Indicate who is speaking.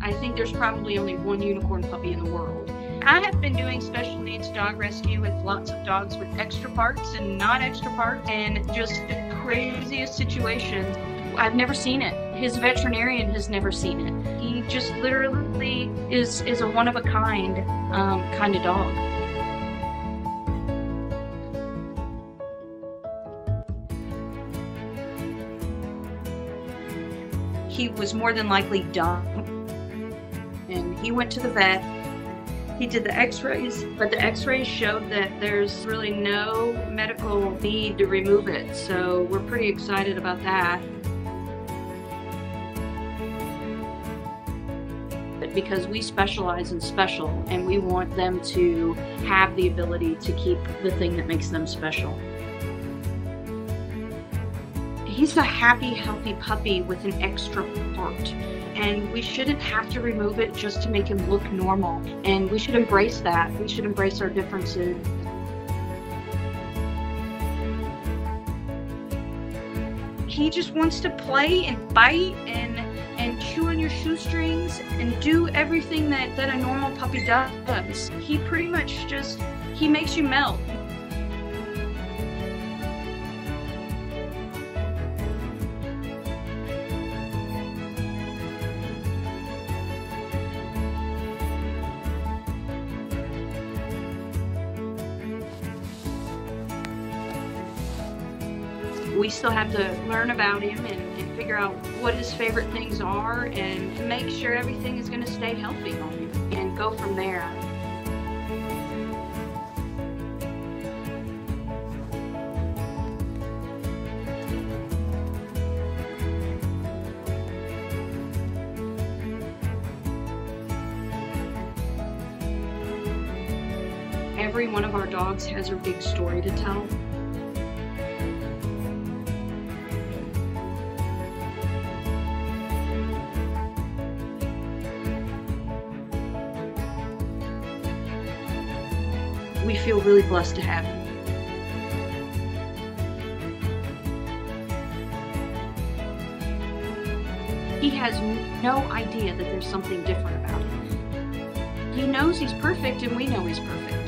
Speaker 1: I think there's probably only one unicorn puppy in the world. I have been doing special needs dog rescue with lots of dogs with extra parts and not extra parts and just the craziest situations. I've never seen it. His veterinarian has never seen it. He just literally is is a one of a kind um, kind of dog. He was more than likely dumb, and he went to the vet. He did the x-rays, but the x-rays showed that there's really no medical need to remove it. So we're pretty excited about that. But because we specialize in special and we want them to have the ability to keep the thing that makes them special. He's a happy, healthy puppy with an extra part. And we shouldn't have to remove it just to make him look normal. And we should embrace that. We should embrace our differences. He just wants to play and bite and and chew on your shoestrings and do everything that, that a normal puppy does. He pretty much just, he makes you melt. We still have to learn about him and, and, figure out what his favorite things are and make sure everything is going to stay healthy on him and go from there. Every one of our dogs has a big story to tell. We feel really blessed to have him. He has no idea that there's something different about him. He knows he's perfect and we know he's perfect.